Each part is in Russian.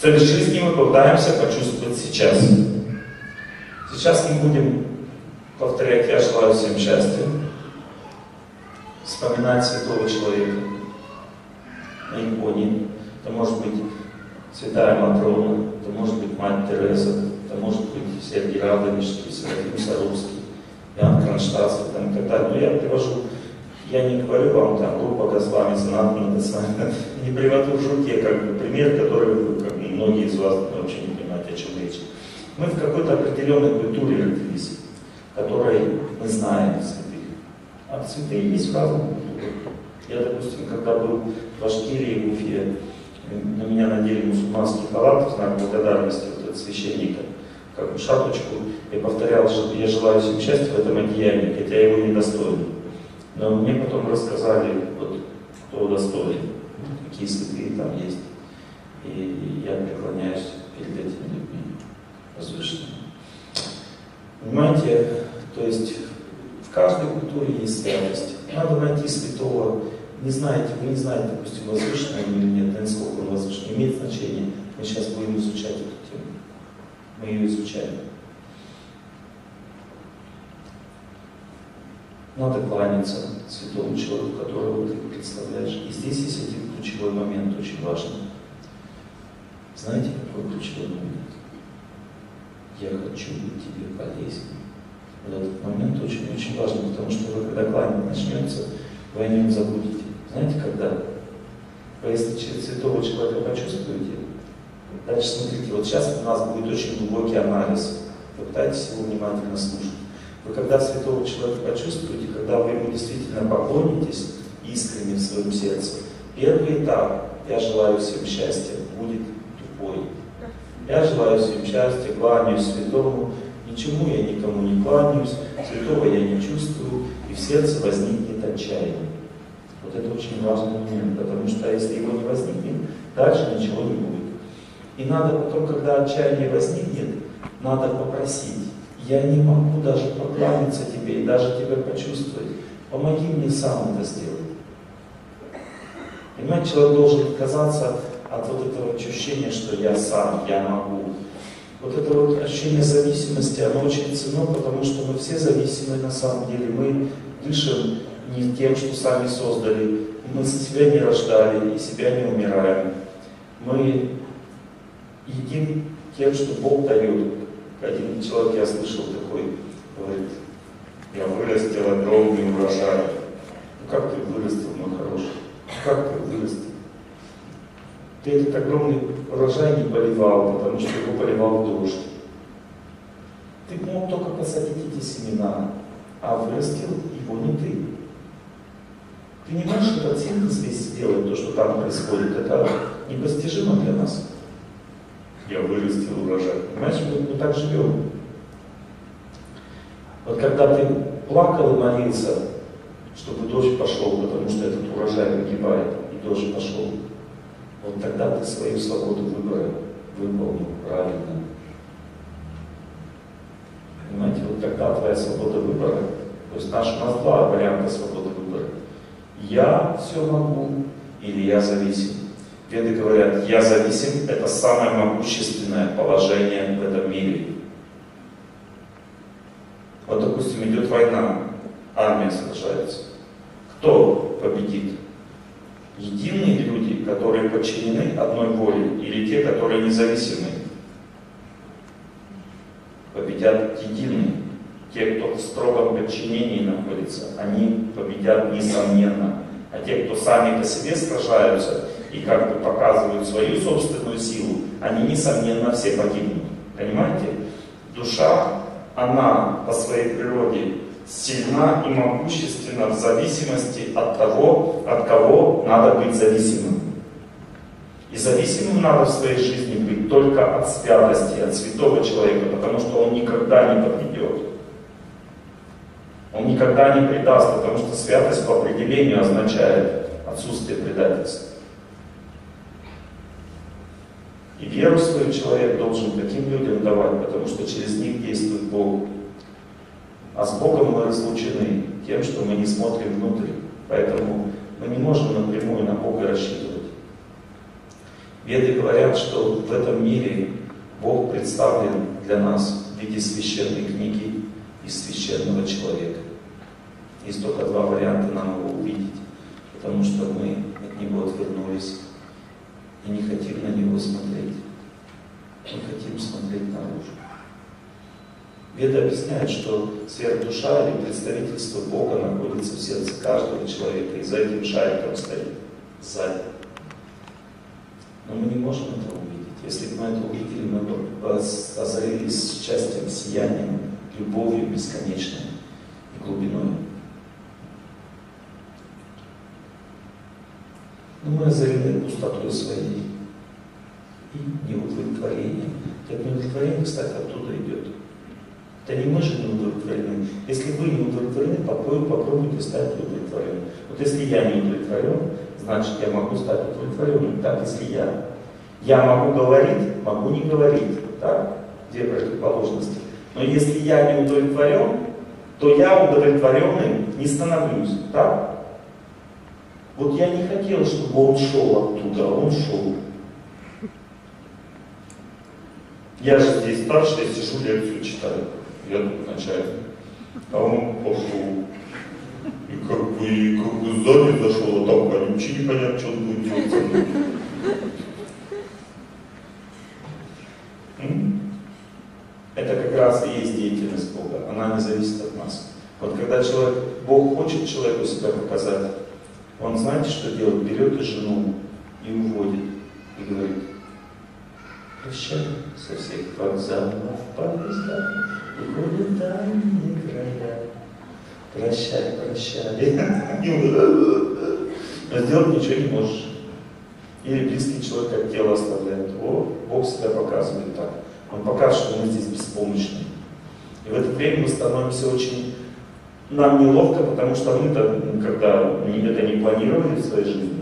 Цель жизни мы пытаемся почувствовать сейчас. Сейчас мы будем повторять «Я желаю всем счастья», вспоминать святого человека на иконе. Это может быть святая Матрона, это может быть мать Тереза, это может быть Сергей Радонежский, Серафим Саровский, Иоанн Кронштадтский там, и так далее. Но я привожу, я не говорю вам там группа Госвами, Санатана, не привожу в шутке как бы пример, который как бы, многие из вас вообще не понимают, о чем речь. Мы в какой-то определенной культуре родились, которой мы знаем святых. А святые есть в разных культурах. Я, допустим, когда был в Башкирии, в Уфе, на меня надели мусульманский халат в знак благодарности вот от священника, как бы шапочку, и повторял, что я желаю всем счастья в этом одеянии, хотя я его не достоин. Но мне потом рассказали, вот, кто достоин, какие святые там есть. И я преклоняюсь перед этими людьми возвышенными. Понимаете, то есть в каждой культуре есть святость. Надо найти святого. Не знаете, вы не знаете, допустим, возвышенный или нет, насколько он возвышенный, имеет значение. Мы сейчас будем изучать эту тему. Мы ее изучаем. Надо кланяться святому человеку, которого ты представляешь. И здесь есть один ключевой момент, очень важный. Знаете, какой ключевой момент? Я хочу быть тебе полезен. Вот этот момент очень-очень важный, потому что вы, когда кланять начнется, вы о нем забудете. Знаете, когда? Вы если через святого человека почувствуете, дальше смотрите, вот сейчас у нас будет очень глубокий анализ. Попытайтесь его внимательно слушать. Вы когда святого человека почувствуете, когда вы ему действительно поклонитесь искренне в своем сердце, первый этап, я желаю всем счастья, будет тупой. Я желаю всем счастья, кланяюсь святому, ничему я никому не кланяюсь, святого я не чувствую, и в сердце возникнет отчаяние. Вот это очень важный момент, потому что если его не возникнет, дальше ничего не будет. И надо потом, когда отчаяние возникнет, надо попросить. Я не могу даже покланяться тебе и даже тебя почувствовать. Помоги мне сам это сделать. Понимаете, человек должен отказаться от вот этого ощущения, что я сам, я могу. Вот это вот ощущение зависимости, оно очень ценно, потому что мы все зависимы на самом деле. Мы дышим не тем, что сами создали. Мы себя не рождали и себя не умираем. Мы едим тем, что Бог дает. Один человек, я слышал такой, говорит, я вырастил огромный урожай. Ну как ты вырастил, мой хороший? Как ты вырастил? Ты этот огромный урожай не поливал, потому что его поливал дождь. Ты мог только посадить эти семена, а вырастил его не ты. Ты не можешь этот синтез весь сделать, то, что там происходит, это непостижимо для нас. Я вырастил урожай. Понимаешь, мы, мы так живем. Вот когда ты плакал и молился, чтобы дождь пошел, потому что этот урожай погибает, и дождь пошел, вот тогда ты свою свободу выбора выполнил правильно. Понимаете, вот тогда твоя свобода выбора, то есть наш, у нас два варианта свободы выбора. Я все могу или я зависим. Веды говорят, я зависим, это самое могущественное положение в этом мире. Вот, допустим, идет война, армия сражается. Кто победит? Единые люди, которые подчинены одной воле, или те, которые независимы? Победят единые. Те, кто в строгом подчинении находится, они победят несомненно. А те, кто сами по себе сражаются и как бы показывают свою собственную силу, они, несомненно, все погибнут. Понимаете? Душа, она по своей природе сильна и могущественна в зависимости от того, от кого надо быть зависимым. И зависимым надо в своей жизни быть только от святости, от святого человека, потому что он никогда не подведет. Он никогда не предаст, потому что святость по определению означает отсутствие предательства. И веру свою человек должен таким людям давать, потому что через них действует Бог. А с Богом мы разлучены тем, что мы не смотрим внутрь. Поэтому мы не можем напрямую на Бога рассчитывать. Веды говорят, что в этом мире Бог представлен для нас в виде священной книги и священного человека. Есть только два варианта нам его увидеть, потому что мы от него отвернулись и не хотим на него смотреть. Мы хотим смотреть наружу. Веда объясняет, что сверхдуша или представительство Бога находится в сердце каждого человека, и за этим шариком стоит сзади. Но мы не можем это увидеть. Если бы мы это увидели, мы бы озарились счастьем, сиянием, любовью бесконечной и глубиной. Мы озарены пустотой своей и неудовлетворением. Это неудовлетворение, кстати, оттуда идет. Это не мы же не удовлетворены. Если вы не удовлетворены, попробуйте стать удовлетворенным. Вот если я не удовлетворен, значит я могу стать удовлетворенным. Так, если я. Я могу говорить, могу не говорить. Так? Две противоположности. Но если я не удовлетворен, то я удовлетворенным не становлюсь. Так? Вот я не хотел, чтобы он шел оттуда, а он шел. Я же здесь старший, я сижу лекцию читаю. Я тут начальник. А он пошел. И как бы, и как бы сзади зашел, а там колючий непонятно, что он будет делать. Это как раз и есть деятельность Бога. Она не зависит от нас. Вот когда человек, Бог хочет человеку себя показать, он знаете, что делает? Берет и жену и уводит. И говорит, прощай со всех вокзалов, поезда, уходит дальние края. Прощай, прощай. Но сделать ничего не можешь. Или близкий человек как тело оставляет. О, Бог себя показывает так. Он показывает, что мы здесь беспомощны. И в это время мы становимся очень... Нам неловко, потому что мы-то, когда это не планировали в своей жизни.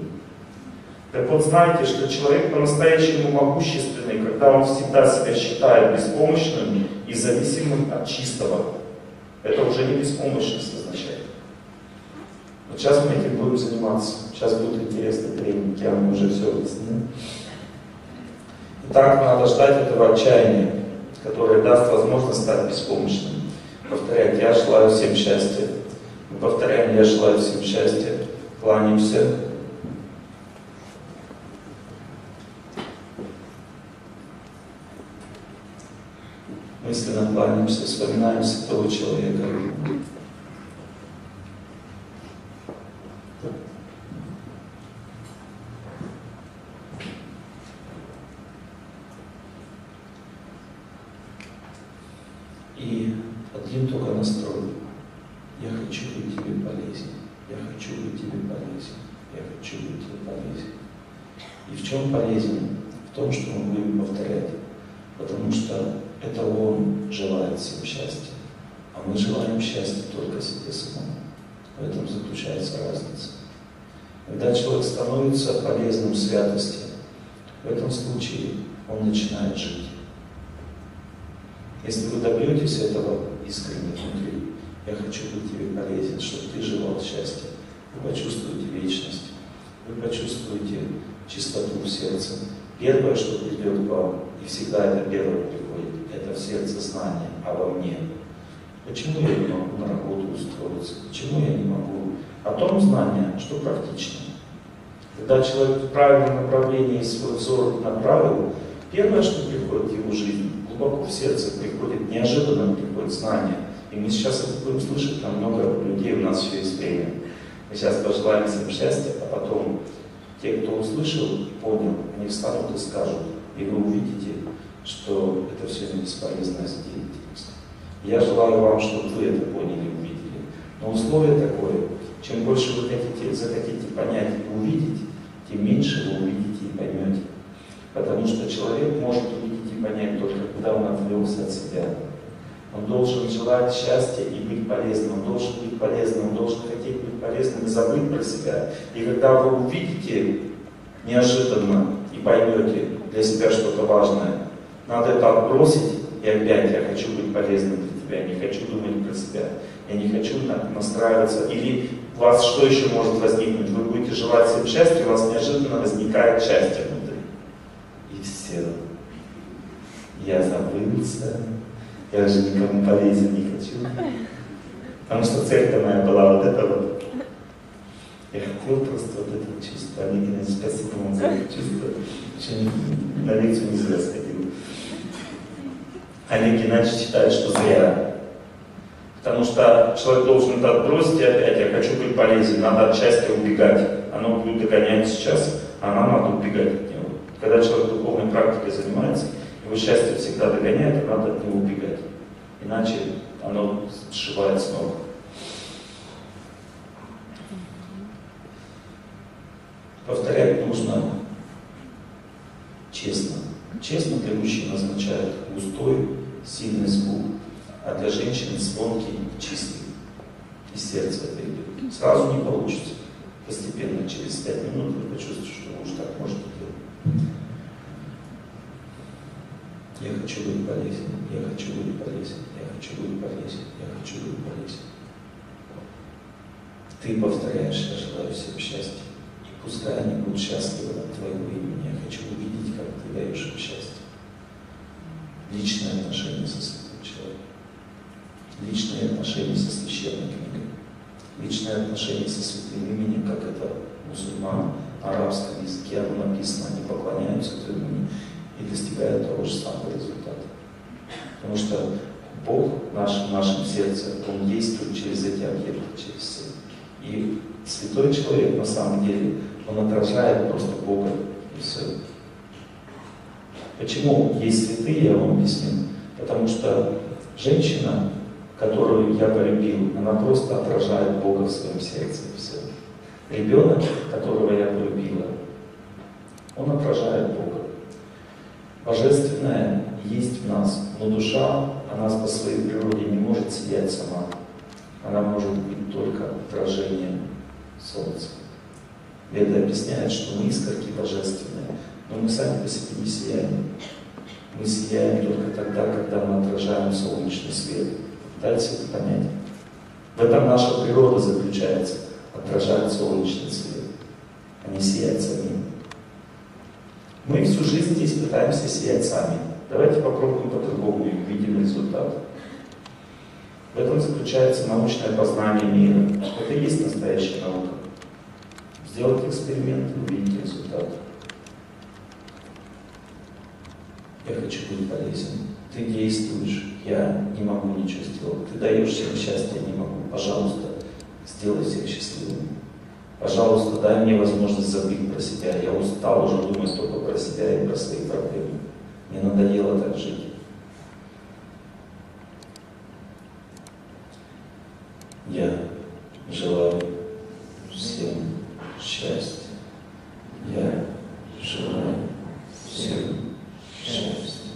Так вот, знаете, что человек по-настоящему могущественный, когда он всегда себя считает беспомощным и зависимым от чистого. Это уже не беспомощность означает. Вот сейчас мы этим будем заниматься. Сейчас будет интересный тренинг, я вам уже все объяснил. Итак, надо ждать этого отчаяния, которое даст возможность стать беспомощным. Повторять, я желаю всем счастья. Мы повторяем, я желаю всем счастья. Кланяемся. мысленно кланяемся, вспоминаем святого человека. И один только настрой. Я хочу быть тебе полезен. Я хочу быть тебе полезен. Я хочу быть тебе полезен. И в чем полезен? В том, что мы будем повторять. Потому что это Он желает всем счастья. А мы желаем счастья только себе самому. В этом заключается разница. Когда человек становится полезным в святости, в этом случае он начинает жить. Если вы добьетесь этого искренне внутри, я хочу быть тебе полезен, чтобы ты желал счастья, вы почувствуете вечность, вы почувствуете чистоту в сердце. Первое, что придет к вам, и всегда это первое приходит, это в сердце знание, а во мне. Почему я не могу на работу устроиться? Почему я не могу? О том знание, что практично. Когда человек в правильном направлении свой взор направил, первое, что приходит в его жизнь, глубоко в сердце приходит, неожиданно приходит знание. И мы сейчас это будем слышать, там много людей, у нас еще есть время. Мы сейчас пожелаем всем счастья, а потом те, кто услышал и понял, они встанут и скажут, и вы увидите, что это все не бесполезная деятельность. Я желаю вам, чтобы вы это поняли и увидели. Но условие такое, чем больше вы хотите, захотите понять и увидеть, тем меньше вы увидите и поймете. Потому что человек может увидеть и понять только, когда он отвлекся от себя. Он должен желать счастья и быть полезным. Он должен быть полезным, он должен хотеть быть полезным и забыть про себя. И когда вы увидите неожиданно и поймете для себя что-то важное, надо это отбросить и опять я хочу быть полезным для тебя, я не хочу думать про себя, я не хочу настраиваться. Или у вас что еще может возникнуть? Вы будете желать всем счастья, у вас неожиданно возникает счастье. Все. Я забылся, я уже никому полезен не хочу. Потому что цель-то моя была вот это вот. Я хотел просто вот это чувство. Олег Геннадьевич, спасибо вам за это чувство. Еще на лекцию не зря сходил. Олег Геннадьевич считает, что зря. Потому что человек должен это отбросить и опять, я хочу быть полезен, надо от счастья убегать. Оно будет догонять сейчас, а нам надо убегать. Когда человек духовной практикой занимается, его счастье всегда догоняет, и надо от него убегать. Иначе оно сшибает с ног. Повторять нужно честно. Честно для мужчин означает густой, сильный звук, а для женщины звонкий чистый. И сердце это идет. Сразу не получится. Постепенно, через пять минут вы почувствуете, что муж так может делать. Я хочу быть полезен, я хочу быть полезен, я хочу быть полезен, я хочу быть полезен. Ты повторяешь, я желаю всем счастья. И пускай они будут счастливы от твоего имени. Я хочу увидеть, как ты даешь им счастье. Личное отношение со святым человеком. Личные отношения со священной книгой. Личное отношение со святым именем, как это мусульман, арабском языке, оно написано, они поклоняются этому и достигают того же самого результата. Потому что Бог в нашем, в нашем сердце, Он действует через эти объекты, через все. И святой человек на самом деле, он отражает просто Бога и все. Почему есть святые, я вам объясню. Потому что женщина, которую я полюбил, она просто отражает Бога в своем сердце все. Ребенок, которого я полюбила, он отражает Бога. Божественное есть в нас, но душа, она по своей природе не может сиять сама. Она может быть только отражением Солнца. Веда объясняет, что мы искорки божественные, но мы сами по себе не сияем. Мы сияем только тогда, когда мы отражаем солнечный свет. Дайте это понять. В этом наша природа заключается. Отражать солнечный свет, не сиять самим. Мы всю жизнь здесь пытаемся сиять сами. Давайте попробуем по-другому и увидим результат. В этом заключается научное познание мира. Это и есть настоящая наука. Сделать эксперимент и увидеть результат. Я хочу быть полезен. Ты действуешь, я не могу ничего сделать. Ты даешь всем счастье, я не могу. Пожалуйста, сделай всех счастливыми. Пожалуйста, дай мне возможность забыть про себя. Я устал уже думать только про себя и про свои проблемы. Мне надоело так жить. Я желаю всем счастья. Я желаю всем счастья.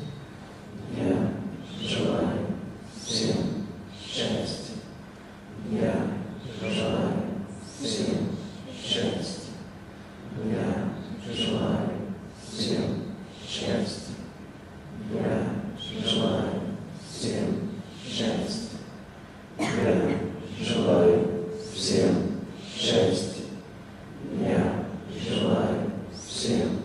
Я желаю всем счастья. Я желаю всем счастья. Я желаю всем счастья. Я желаю всем счастья. Я желаю всем счастья. Я желаю всем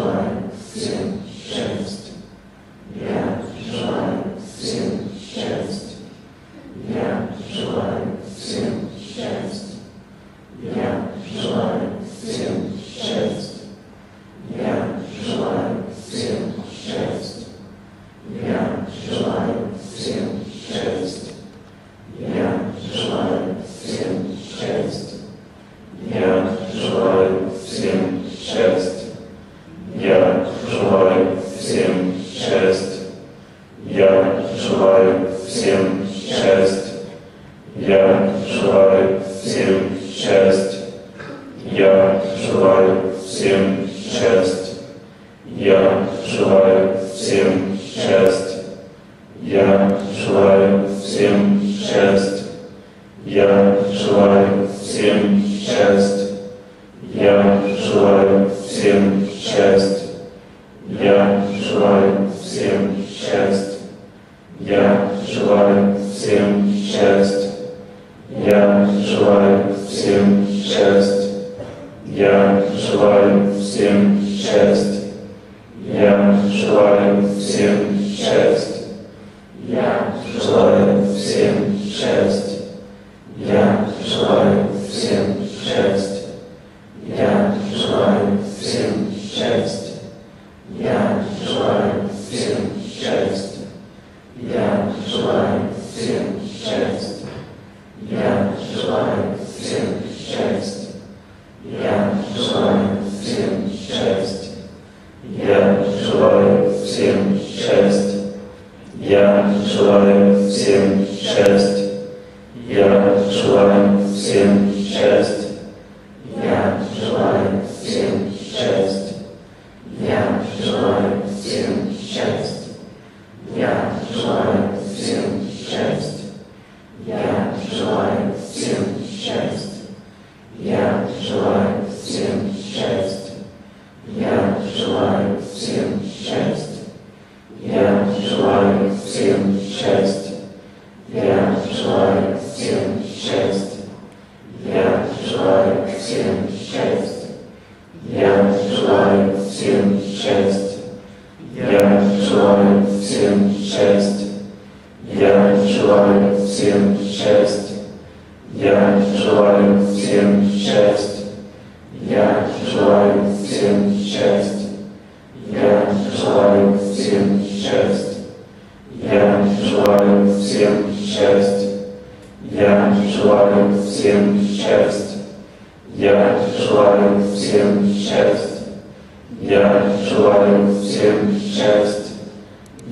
blood, sin,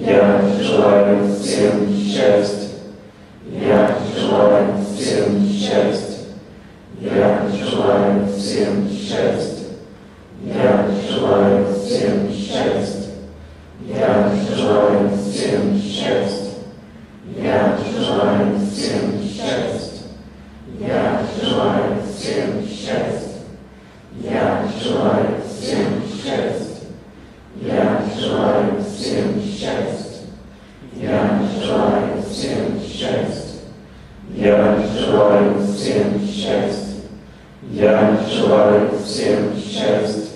Я желаю всем счастья. Я желаю всем счастья. Я желаю всем счастья. Я желаю всем счастья. Я желаю всем счастья. Я желаю всем счастья. Я желаю всем счастья. Я желаю всем счастья. желаю всем счастья. Я желаю всем счастья.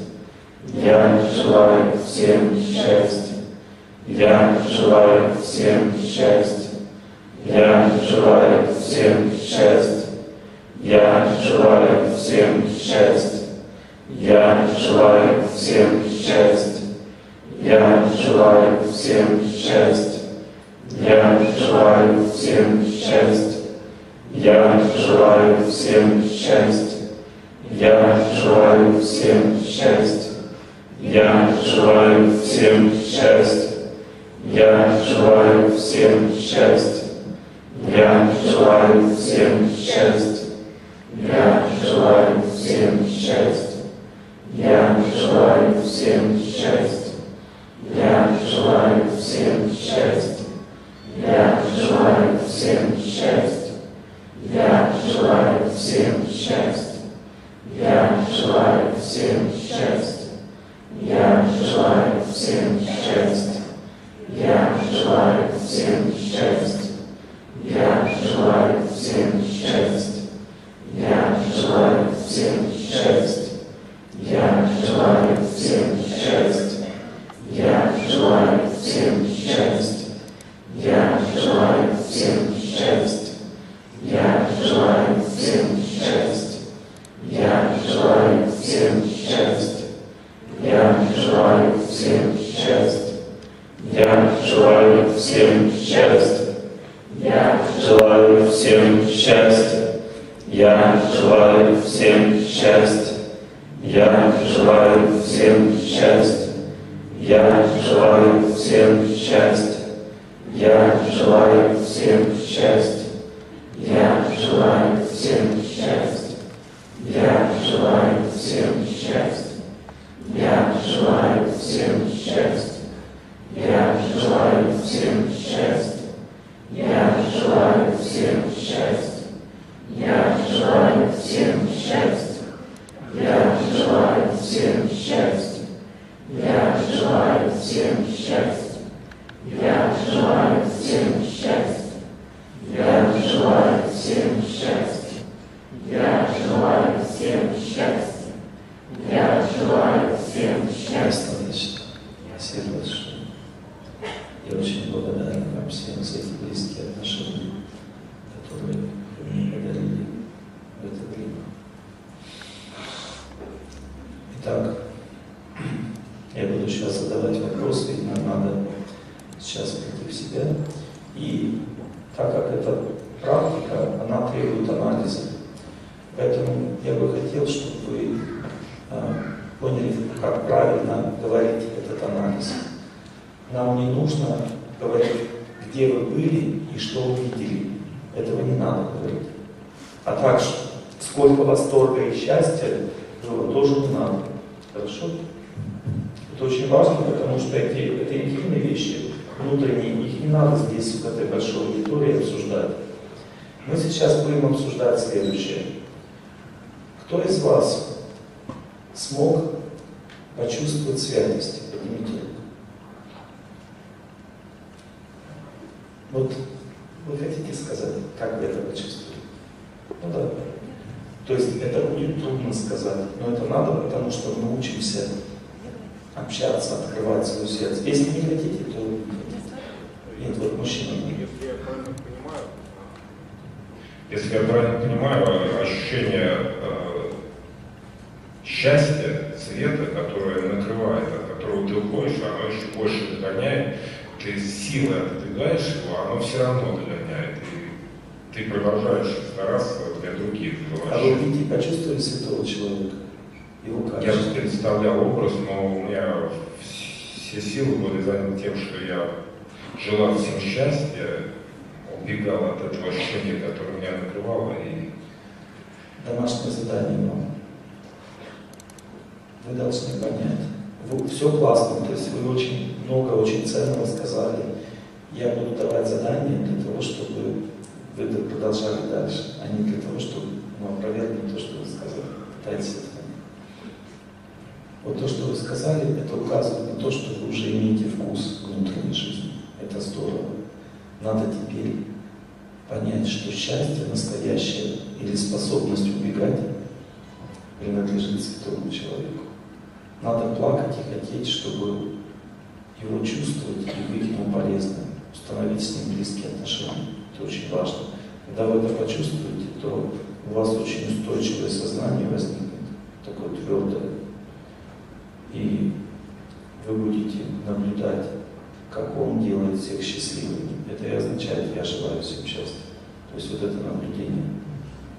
Я желаю всем счастья. Я желаю всем счастья. Я желаю всем счастья. Я желаю всем счастья. Я желаю всем счастья. Я желаю всем счастья. Я желаю всем счастья. Я желаю всем счастья. Я желаю всем счастья. Я желаю всем счастья. Я желаю всем счастья. Я желаю всем счастья. Я желаю всем счастья. Я желаю всем счастья. Я желаю всем счастья. Я желаю всем счастья. joy правильно понимаю, ощущение э, счастья, света, которое накрывает, от которого ты уходишь, оно еще больше догоняет, ты силой отодвигаешь его, оно все равно догоняет. И ты продолжаешь стараться для других. А вы видите, почувствовали святого человека? Его Я качество? представлял образ, но у меня все силы были заняты тем, что я желал всем счастья, убегал от этого ощущения, которое меня накрывало, и Домашнее задание вам. Вы должны понять. Вы, все классно, то есть вы очень много, очень ценного сказали. Я буду давать задания для того, чтобы вы продолжали дальше, а не для того, чтобы ну, опровергнуть то, что вы сказали. Дайте это. Вот то, что вы сказали, это указывает на то, что вы уже имеете вкус внутренней жизни. Это здорово. Надо теперь понять, что счастье настоящее или способность убегать принадлежит святому человеку. Надо плакать и хотеть, чтобы его чувствовать и быть ему полезным, установить с ним близкие отношения. Это очень важно. Когда вы это почувствуете, то у вас очень устойчивое сознание возникнет, такое твердое. И вы будете наблюдать, как он делает всех счастливыми. Это и означает, я желаю всем счастья. То есть вот это наблюдение.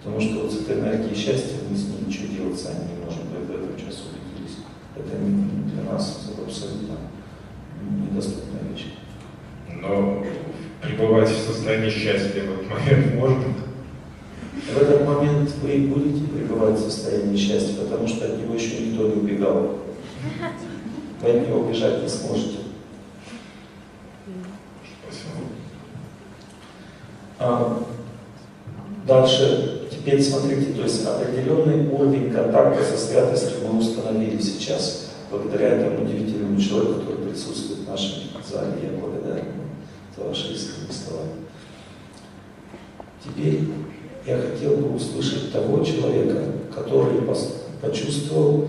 Потому что вот с этой энергией счастья мы с ней ничего делать сами не можем. Вы в этом сейчас убедились. Это не для нас абсолютно недоступная вещь. но пребывать в состоянии счастья в этот момент можно. В этот момент вы и будете пребывать в состоянии счастья, потому что от него еще никто не убегал. Вы от него убежать не сможете. Спасибо. А, Дальше, теперь смотрите, то есть определенный уровень контакта со святостью мы установили сейчас, благодаря этому удивительному человеку, который присутствует в нашем зале. Я благодарен за ваши искренние слова. Теперь я хотел бы услышать того человека, который почувствовал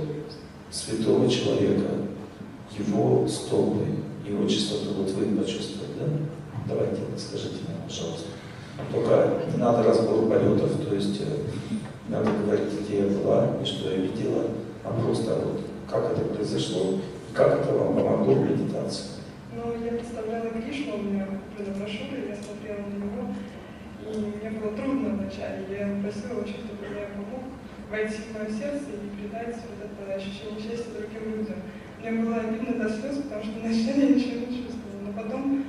святого человека, его стопы, его чистоту. Вот вы почувствовали, да? Давайте, скажите мне, пожалуйста. Только не надо разбор полетов, то есть э, надо говорить, где я была и что я видела, а просто вот как это произошло, как это вам помогло в медитации. Ну, я представляла Кришну, у меня были брошюры, я смотрела на него, и мне было трудно вначале. Я просила очень, чтобы я помог. войти в мое сердце и передать вот это ощущение счастья другим людям. Мне было обидно до слез, потому что вначале я ничего не чувствовала. Но потом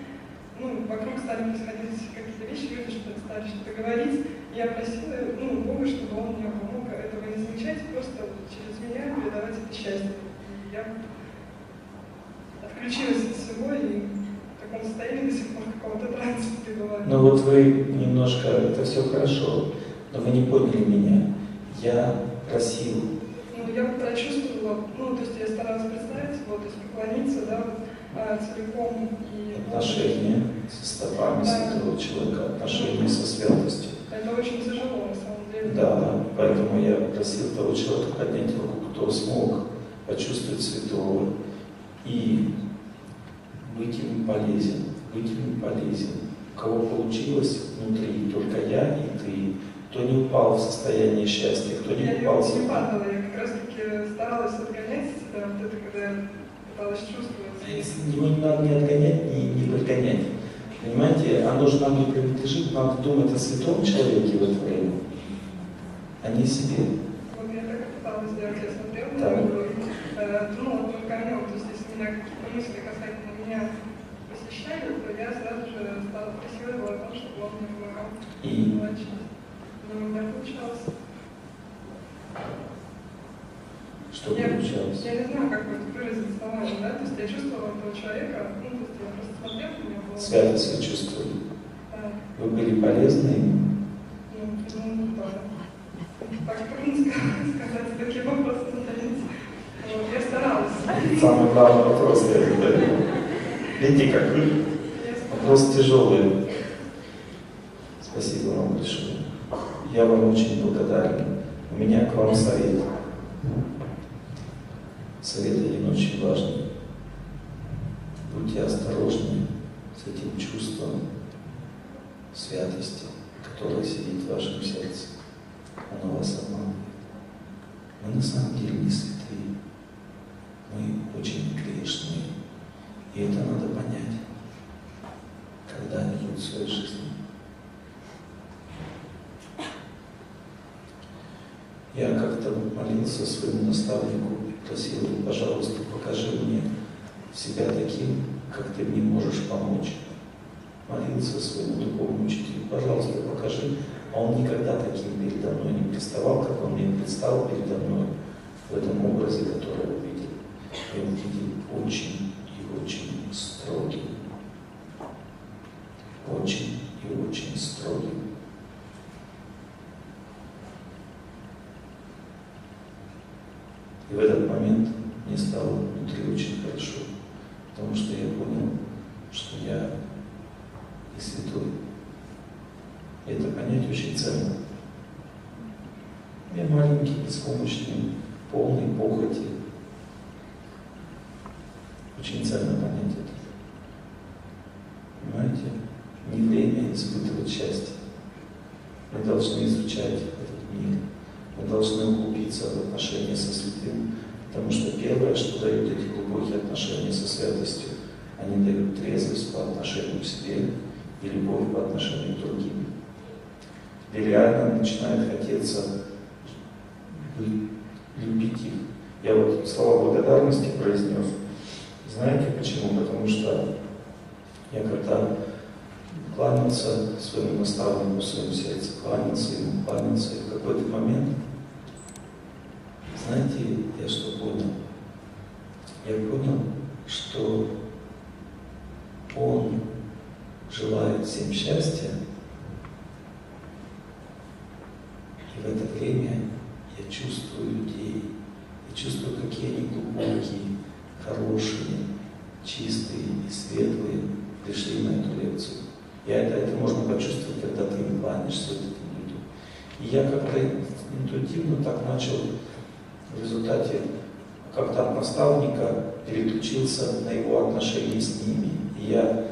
ну, вокруг стали происходить какие-то вещи, люди что-то стали что-то говорить. Я просила ну, Бога, чтобы Он мне помог этого не замечать, просто через меня передавать это счастье. И я отключилась от всего и в таком состоянии до сих пор какого-то транса пребываю. Ну вот вы немножко, это все хорошо, но вы не поняли меня. Я просил Ну, я прочувствовала, ну, то есть я старалась представить, вот, то есть поклониться, да, вот, целиком и... отношения со стопами Да. святого человека, отношения со святостью. Это очень тяжело, на самом деле. Да, да, поэтому я просил того человека поднять руку, кто смог почувствовать святого и быть ему полезен, быть ему полезен. У кого получилось внутри, только я и ты, кто не упал в состояние счастья, кто Я не не, упал в состояние... я как раз-таки старалась отгонять себя, вот это, когда я пыталась чувствовать. Его не надо не отгонять, не, не подгонять. Понимаете, оно же нам не принадлежит, надо думать о святом человеке в это время, а не о себе. Вот я так и пыталась сделать, я смотрела на него и э, думала только о нем. То есть, если меня какие-то мысли касательно меня посещали, то я сразу же стала просила его о том, чтобы он мне помогал И. Но у меня получалось. Что Я- получалось? Я не знаю, как это выразить словами, да? То есть я чувствовала этого человека, ну, то есть я просто смотрела на него. Святость вы чувствовали. Да. Вы были полезны ему. Ну, ну, да. Так трудно сказать, какие вопросы задать. Вот, я старалась. Самый главный вопрос я задаю. Видите, как вы? Вопрос тяжелый. Спасибо вам большое. Я вам очень благодарен. У меня к вам совет. Совет один очень важный. Будьте осторожны с этим чувством святости, которое сидит в вашем сердце. Оно вас обманывает. Мы на самом деле не святые. Мы очень грешные. И это надо понять когда-нибудь в своей жизни. Я как-то молился своему наставнику и просил его, пожалуйста, покажи мне себя таким, как ты мне можешь помочь. Молился своему духовному учителю, пожалуйста, покажи. А он никогда таким передо мной не представал, как он мне предстал передо мной в этом образе, который я увидел. Я увидел очень и очень строгий. Очень и очень строгий. И в этот момент мне стало внутри очень хорошо, потому что я понял, что я не святой. И это понять очень ценно. Я маленький, беспомощный, полный похоти. Очень ценно понять это. Понимаете? Не время испытывать счастье. Мы должны изучать этот мир. Мы должны углубиться в отношения со святым, потому что первое, что дают эти глубокие отношения со святостью, они дают трезвость по отношению к себе и любовь по отношению к другим. Тебе реально начинает хотеться любить их. Я вот слова благодарности произнес. Знаете почему? Потому что я когда кланялся своему наставнику в своем сердце, кланялся ему, кланялся, и в какой-то момент, знаете, я что понял? Я понял, что он желает всем счастья, и в это время я чувствую людей, я чувствую, какие они глубокие, хорошие, чистые и светлые пришли на эту лекцию. Я это, это можно почувствовать, когда ты им кланяешься этим людям. И я как-то интуитивно так начал в результате как-то от наставника переключился на его отношения с ними. И я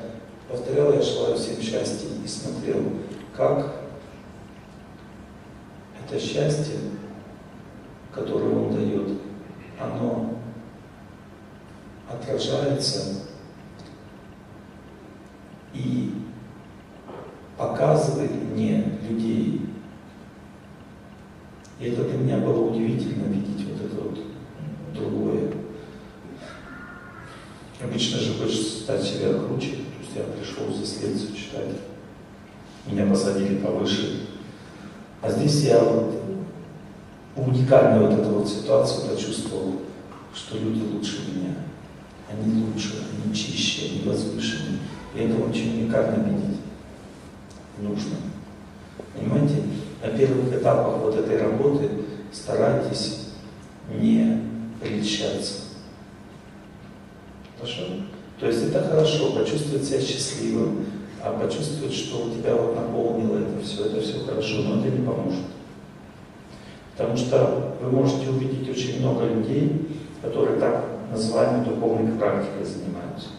повторял, я желаю всем счастья и смотрел, как это счастье, которое он дает, оно отражается и показывает мне людей. И это для меня было удивительно видеть вот это вот другое. Обычно же хочешь стать себя круче. То есть я пришел здесь лекцию читать. Меня посадили повыше. А здесь я вот уникальную вот эту вот ситуацию почувствовал, что люди лучше меня. Они лучше, они чище, они возвышеннее. И это очень уникально видеть. Нужно. Понимаете? На первых этапах вот этой работы старайтесь не прельщаться. Хорошо? То есть это хорошо, почувствовать себя счастливым, а почувствовать, что у тебя вот наполнило это все, это все хорошо, но это не поможет. Потому что вы можете увидеть очень много людей, которые так называемой духовной практикой занимаются.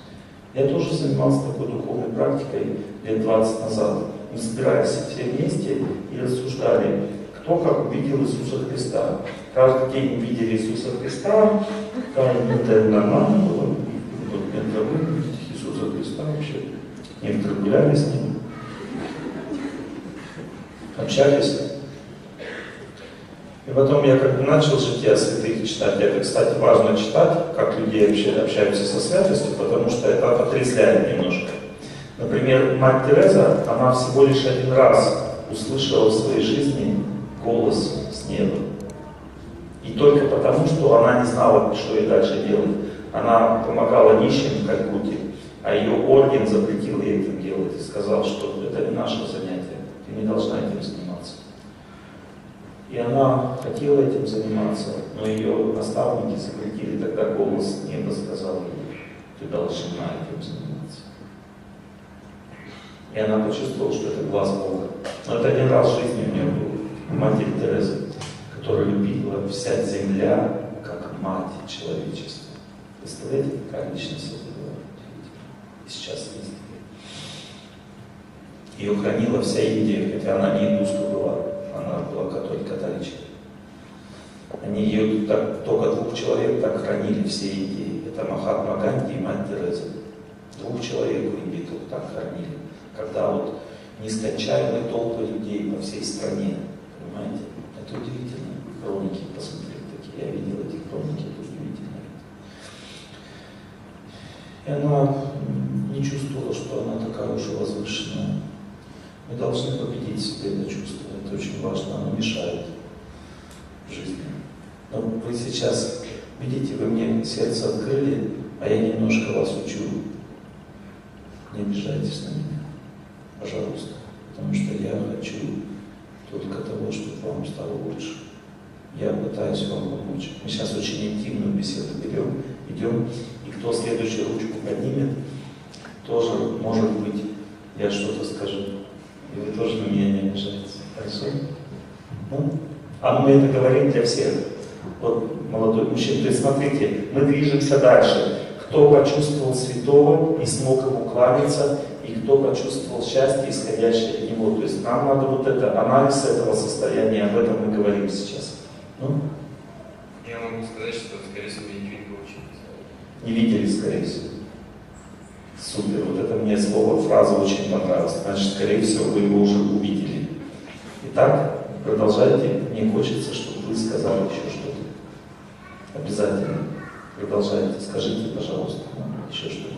Я тоже занимался такой духовной практикой лет 20 назад. Мы собирались все вместе и рассуждали, кто как увидел Иисуса Христа. Каждый день увидели Иисуса Христа, каждый это нормально было. Это вы Иисуса Христа вообще. Некоторые гуляли с ним, общались. И потом я как бы начал жития святых читать. Это, кстати, важно читать, как люди вообще общаются со святостью, потому что это отрезвляет немножко. Например, мать Тереза, она всего лишь один раз услышала в своей жизни голос с неба. И только потому, что она не знала, что ей дальше делать. Она помогала нищим в Калькутте, а ее орден запретил ей это делать и сказал, что это не наше занятие, ты не должна этим заниматься. И она хотела этим заниматься, но ее наставники запретили, тогда голос неба сказал ей, ты должна этим заниматься. И она почувствовала, что это глаз Бога. Но это один раз в жизни у нее был. Матерь Тереза, которая любила вся земля, как мать человечества. Представляете, какая личность это была? И сейчас есть. Ее хранила вся Индия, хотя она не индуска была, она была католик католичка. Они ее так, только двух человек так хранили все Индии. Это Махатма Ганди и мать Тереза. Двух человек в Индии только так хранили когда вот нескончаемые толпы людей по всей стране, понимаете? Это удивительно. Хроники посмотреть такие. Я видел эти хроники, это удивительно. И она не чувствовала, что она такая уже возвышенная. Мы должны победить себе это чувство. Это очень важно, оно мешает жизни. Но вы сейчас, видите, вы мне сердце открыли, а я немножко вас учу. Не обижайтесь на меня пожалуйста, потому что я хочу только того, чтобы вам стало лучше. Я пытаюсь вам помочь. Мы сейчас очень интимную беседу берем, идем, и кто следующую ручку поднимет, тоже, может быть, я что-то скажу. И вы тоже на меня не обижаетесь. Хорошо? Ну? А мы это говорим для всех. Вот, молодой мужчина, то есть смотрите, мы движемся дальше. Кто почувствовал святого и смог ему кланяться, и кто почувствовал счастье, исходящее от него. То есть нам надо вот это, анализ этого состояния, об этом мы говорим сейчас. Ну? Я могу сказать, что, скорее всего, ничего не получилось. Не видели, скорее всего. Супер, вот это мне слово, фраза очень понравилась. Значит, скорее всего, вы его уже увидели. Итак, продолжайте. Мне хочется, чтобы вы сказали еще что-то. Обязательно. Продолжайте. Скажите, пожалуйста, еще что-нибудь.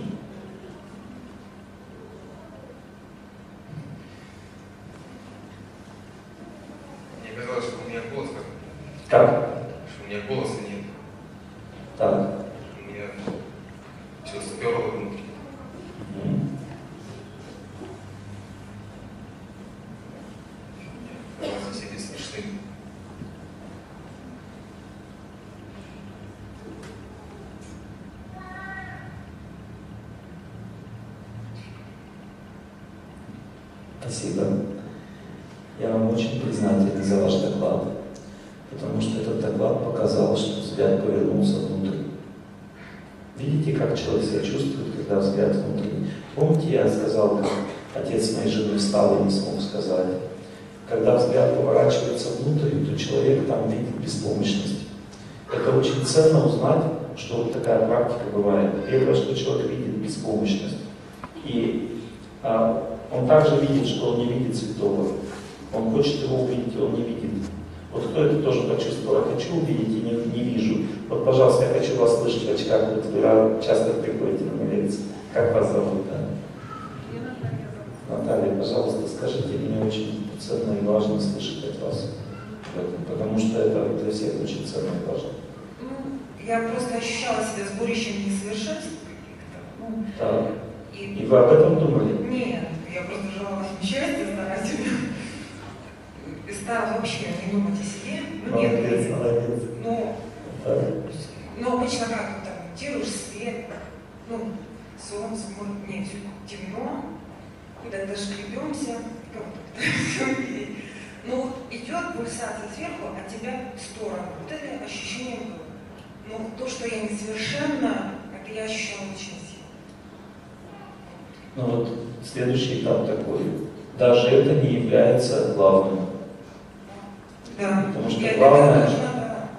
Как? Что у меня голоса нет. Так. У меня все сперло внутри. Глаза всякие смешные. Спасибо. Я очень признателен за ваш доклад, потому что этот доклад показал, что взгляд повернулся внутрь. Видите, как человек себя чувствует, когда взгляд внутренний? Помните, я сказал, как отец моей жены встал и не смог сказать. Когда взгляд поворачивается внутрь, то человек там видит беспомощность. Это очень ценно узнать, что вот такая практика бывает. Первое, что человек видит беспомощность. И а, он также видит, что он не видит святого. Он хочет его увидеть, он не видит. Вот кто это тоже почувствовал? Я хочу увидеть и не, не вижу. Вот, пожалуйста, я хочу вас слышать в очках. Вот вы часто приходите на лекции. Как вас зовут? Да? Наталья, пожалуйста, скажите, мне очень ценно и важно слышать от вас потому что это для всех очень ценно и важно. Ну, я просто ощущала себя сборищем несовершенств каких-то. Ну, Так. и, И вы об этом думали? Нет, я просто желала счастья старательно. И старалась вообще не думать о себе. Ну, нет, Молодец, молодец. ну, ну, обычно как вот там, делаешь свет, ну, солнце, может, нет, темно, куда-то шкребемся. Ну, вот идет пульсация сверху, а тебя в сторону. Вот это ощущение было. Но то, что я несовершенна, это я ощущала очень сильно. Ну вот следующий этап такой. Даже это не является главным. Да. Потому что это главное.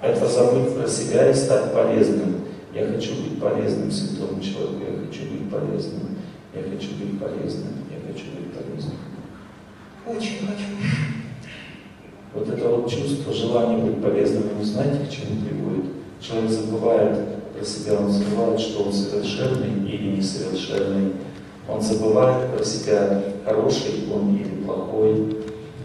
Это забыть про себя и стать полезным. Я хочу быть полезным святому человеку, я хочу быть полезным, я хочу быть полезным, я хочу быть полезным. Очень хочу. Вот это вот чувство, желание быть полезным, вы знаете, к чему приводит? Человек забывает про себя, он забывает, что он совершенный или несовершенный. Он забывает про себя, хороший он или плохой.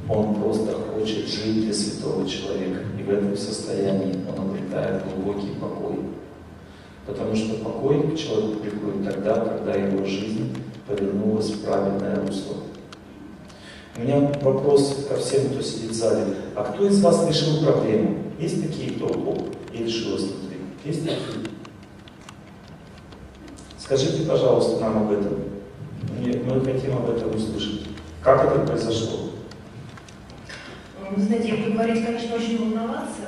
Он просто хочет жить для святого человека. И в этом состоянии он обретает глубокий покой. Потому что покой к человеку приходит тогда, когда его жизнь повернулась в правильное русло. У меня вопрос ко всем, кто сидит в зале. А кто из вас решил проблему? Есть такие, кто оп, и решил внутри? Есть такие? Скажите, пожалуйста, нам об этом. Мы хотим об этом услышать. Как это произошло? Вы знаете, я буду говорить, конечно, очень волноваться.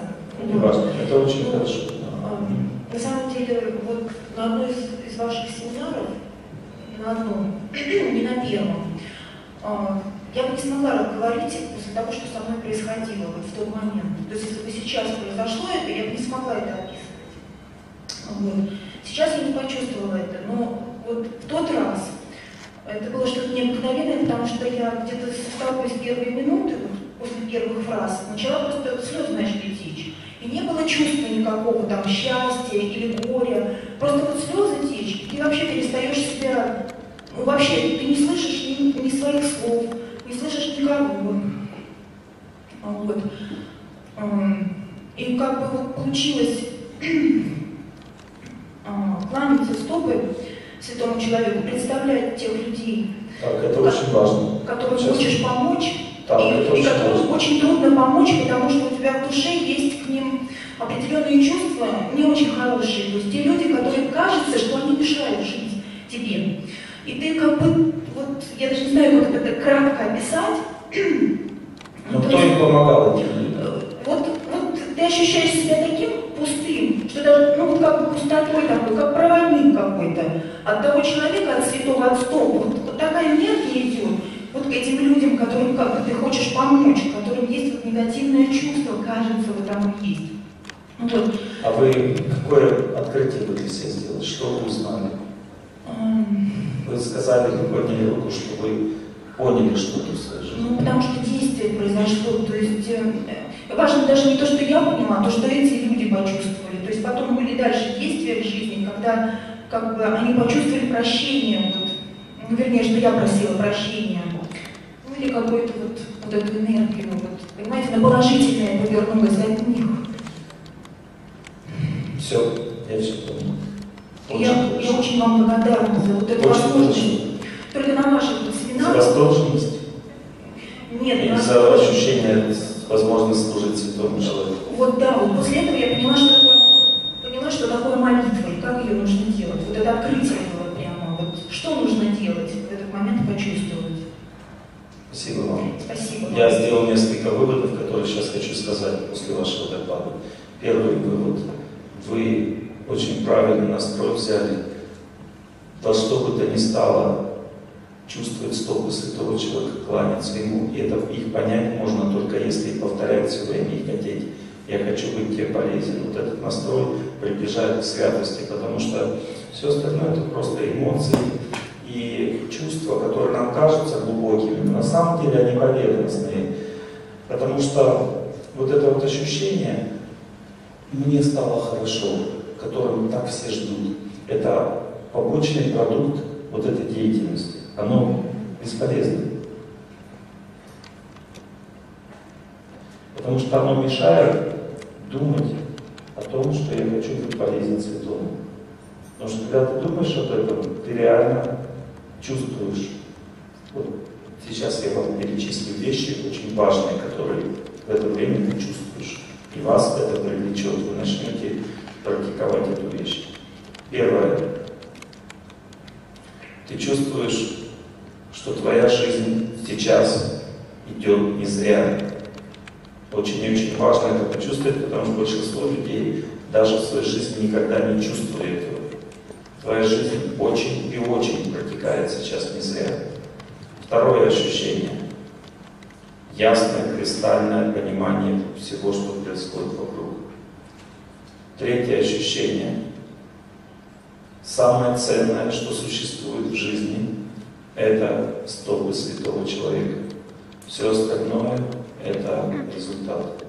Не важно. Это очень хорошо. а, На самом деле, вот на одной из, из ваших семинаров, на одном, не на первом, а, я бы не смогла говорить после того, что со мной происходило вот в тот момент. То есть, если бы сейчас произошло это, я бы не смогла это описывать. Вот. Сейчас я не почувствовала это, но вот в тот раз это было что-то необыкновенное, потому что я где-то сталкиваясь в первые минуты, вот после первых фраз, начала просто слезы начали течь. И не было чувства никакого там счастья или горя. Просто вот слезы течь, и ты вообще перестаешь себя, ну вообще, ты не слышишь ни, ни своих слов, не слышишь никого. Вот. М, И как бы вот получилось кланяться стопы святому человеку, представлять тех людей, Так, это очень важно. которым Сейчас. хочешь помочь, Так, и, это очень важно. очень трудно помочь, потому что у тебя в душе есть к ним определенные чувства не очень хорошие. То есть те люди, которые кажется, что они мешают жить тебе. И ты как бы, вот, я даже не знаю, как это кратко описать. Но то кто им помогал этим людям? вот, вот ты ощущаешь себя таким пустым, что даже, ну, вот как бы пустотой такой, как проводник какой-то. От того человека, от святого, от стопа. Вот, вот такая энергия идет вот к этим людям, которым как бы ты хочешь помочь, которым есть вот негативное чувство, кажется, вот оно есть. Вот. А вы какое открытие вы для себя сделали? Что вы узнали? Эм, Вы сказали, вы подняли руку, что вы поняли что-то в своей жизни. Ну, потому что действие произошло. То есть э, э, важно даже не то, что я поняла, а то, что эти люди почувствовали. То есть потом были дальше действия в жизни, когда как бы они почувствовали прощение, вот, ну, вернее, что я просила прощения. Или какую-то вот, вот эту энергию, вот, понимаете, на положительное повернулась от них. Все, я все понял. И я, я очень вам благодарна за вот эту Очень возможность. хорошо. Только на ваших вот За семинарах раздолженность нет, на за ощущение возможности служить святому человеку? Вот да, вот после этого я поняла, что такое, поняла, что такое молитва и как ее нужно делать. Вот это открытие было прямо. Вот что нужно делать в этот момент почувствовать. Спасибо вам. Спасибо. Я сделал несколько выводов, которые сейчас хочу сказать после вашего доклада. Первый вывод. Вы очень правильный настрой взяли. Во что бы то ни стало чувствовать стопы святого человека, кланяться ему. И это их понять можно только если повторять все время и хотеть. Я хочу быть тебе полезен. Вот этот настрой приближает к святости, потому что все остальное это просто эмоции и чувства, которые нам кажутся глубокими, но на самом деле они поверхностные. Потому что вот это вот ощущение, мне стало хорошо, которым так все ждут, это побочный продукт вот этой деятельности. Оно бесполезно. Потому что оно мешает думать о том, что я хочу быть полезен святому. Потому что когда ты думаешь об этом, ты реально чувствуешь. Вот сейчас я вам перечислю вещи очень важные, которые в это время ты чувствуешь. И вас это привлечет, вы начнете практиковать эту вещь. Первое. Ты чувствуешь, что твоя жизнь сейчас идет не зря. Очень-очень важно это почувствовать, потому что большинство людей даже в своей жизни никогда не чувствует этого. Твоя жизнь очень и очень протекает сейчас не зря. Второе ощущение. Ясное, кристальное понимание всего, что происходит вокруг. Третье ощущение. Самое ценное, что существует в жизни, это стопы святого человека. Все остальное – это результат.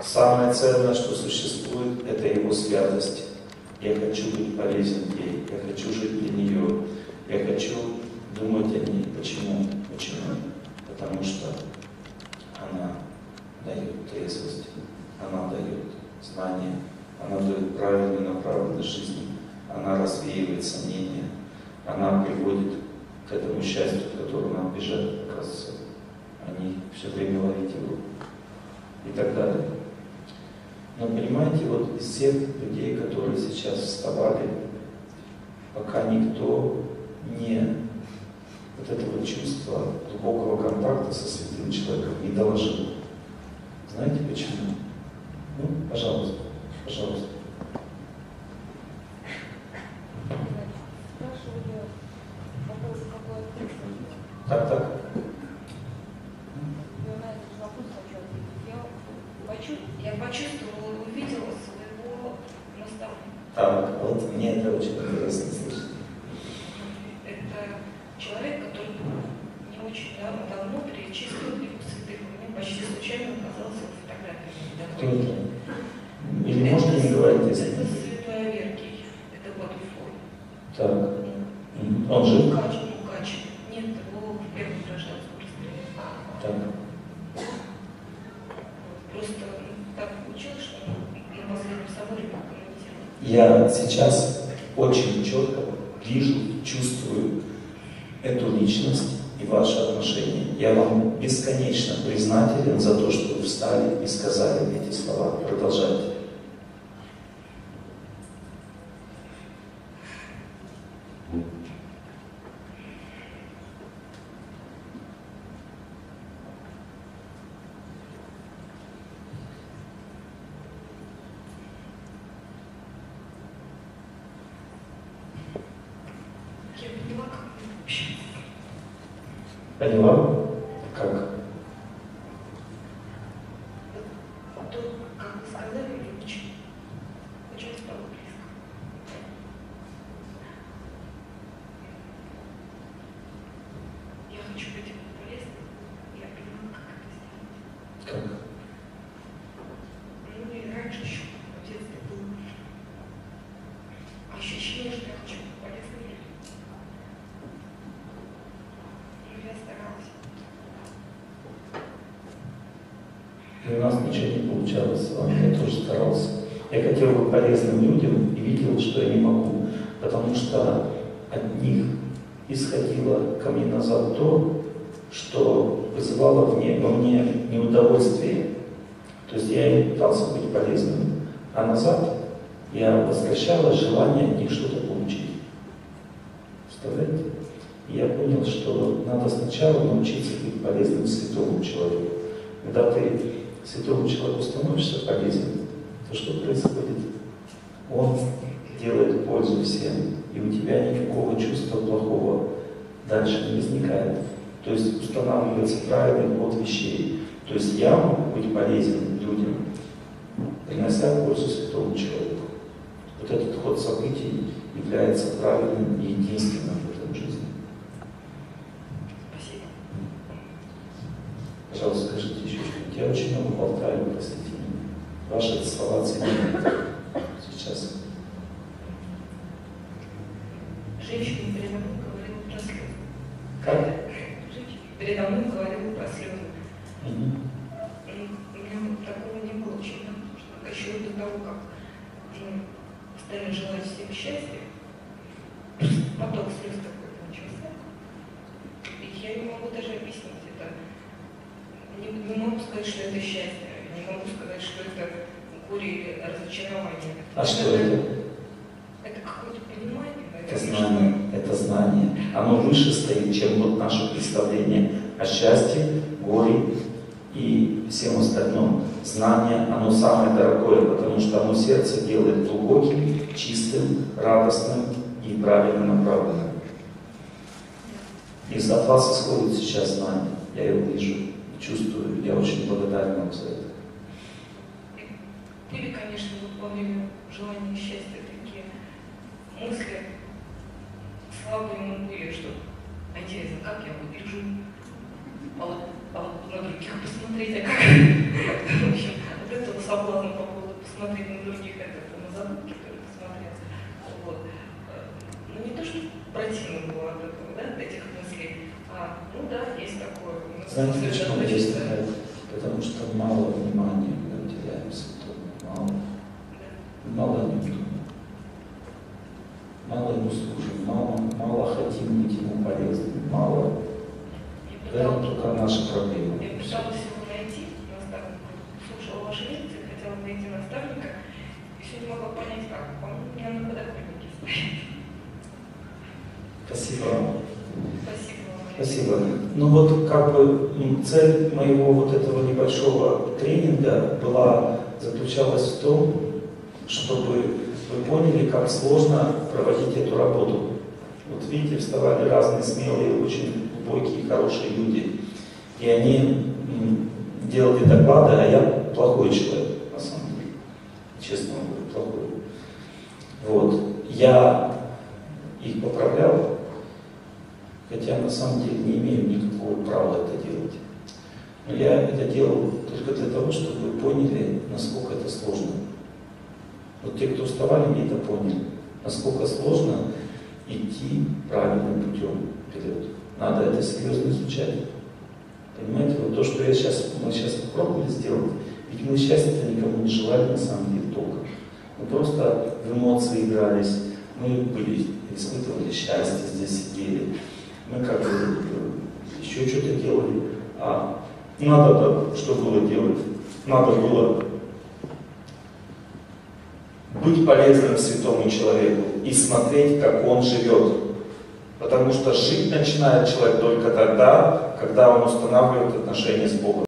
Самое ценное, что существует, это его святость. Я хочу быть полезен ей, я хочу жить для нее, я хочу думать о ней. Почему? Почему? Потому что она дает трезвость, она дает знание, она дает правильную направленность жизни, она развеивает сомнения, она приводит к этому счастью, к которому нам бежать, оказывается, они все время ловить его и так далее. Но понимаете, вот из всех людей, которые сейчас вставали, пока никто не вот этого чувства глубокого контакта со святым человеком не доложил. Знаете почему? Ну, пожалуйста, пожалуйста. Так, так. Я почувствовала, увидела своего наставника. Так, вот мне это очень интересно слышать. Это человек, который не очень давно, давно перечислил книгу святых. Мне почти случайно оказался в фотографии. Кто это? Или можно не говорить, если Это святой Аверкий. Это Бодуфор. Так. Мгм. Он жив? Лукач, Лукач. Нет, его в первом гражданском расстреляли. Так. Просто так получилось, что на последнем соборе канонизировали. Я сейчас очень четко вижу, чувствую эту личность и ваши отношения. Я вам бесконечно признателен за то, что вы встали и сказали эти слова. Продолжайте. Я поняла, как мы общаемся. Поняла? Как? То, как вы сказали, очень, очень стало близко. Я хочу быть ему полезной, я понимаю, как это сделать. Как? Ну и раньше еще в детстве было ощущение, что я хочу быть полезной людям. И я старалась. И у нас ничего не получалось с вами, я тоже старался. Я хотел быть полезным людям и видел, что я не могу, потому что исходило ко мне назад то, что вызывало в мне, во мне неудовольствие. То есть я им пытался быть полезным, а назад я возвращалось желание от них что-то получить. Представляете? И я понял, что надо сначала научиться быть полезным святому человеку. Когда ты святому человеку становишься полезен, то что происходит? Он делает пользу всем, и у тебя никакого чувства плохого дальше не возникает. То есть устанавливается правильный ход вещей. То есть я могу быть полезен людям, принося пользу святому человеку. Вот этот ход событий является правильным и единственным в этом жизни. Спасибо. Пожалуйста, скажите еще что-нибудь. Я очень много ваши слова ценят сейчас. Женщина передо мной говорила про слезы. Как? Женщина передо мной говорила про слезы. И у меня такого не было очень что еще до того, как ну, стали желать всем счастья, поток слез такой начался. И я не могу даже объяснить это. Не, не могу сказать, что это счастье, не могу сказать, что это горе или разочарование. А что? Это какое-то понимание, Это наверное, знание, это знание. Оно выше стоит, чем вот наше представление о счастье, горе и всем остальном. Знание, оно самое дорогое, потому что оно сердце делает глубоким, чистым, радостным и правильно направленным. И от вас исходит сейчас знание. Я его вижу, чувствую. Я очень благодарен вам за это. Или, конечно, время желания счастья такие мысли слабые ему были, что а интересно, как я выгляжу, а вот, а вот на других посмотреть, а как, в общем, от этого соблазна по поводу посмотреть на других, это на задумки только посмотреть. Вот. Э, Ну не то, что противно было от этого, да, от этих мыслей, а, ну да, есть такое. Знаете, почему есть такая? Потому что мало внимания мы уделяем святому. Мало. Да. Мало о нем думаем. Мало ему служим, мало, мало хотим быть ему полезными, мало. Это только наша проблема. Я пыталась его найти, наставника, слушала ваши лекции, хотела найти наставника, и все не могла понять, как. Он у меня на подоконнике стоит. Спасибо вам. Спасибо. Спасибо. Ну вот как бы м, цель моего вот этого небольшого тренинга была, заключалась в том, чтобы вы поняли, как сложно проводить эту работу. Вот видите, вставали разные смелые, очень глубокие, хорошие люди. И они делали доклады, а я плохой человек, на самом деле. Честно вам говорю, плохой. Вот. Я их поправлял, хотя на самом деле не имею никакого права это делать. Но я это делал только для того, чтобы вы поняли, насколько это сложно. Вот те, кто вставали, они это поняли. Насколько сложно идти правильным путем вперед. Надо это серьезно изучать. Понимаете, вот то, что я сейчас, мы сейчас попробовали сделать, ведь мы счастья никому не желали на самом деле только. Мы просто в эмоции игрались, мы были, испытывали счастье, здесь сидели. Мы как бы еще что-то делали. А надо, да, что было делать? Надо было быть полезным святому человеку и смотреть, как он живет. Потому что жить начинает человек только тогда, когда он устанавливает отношения с Богом.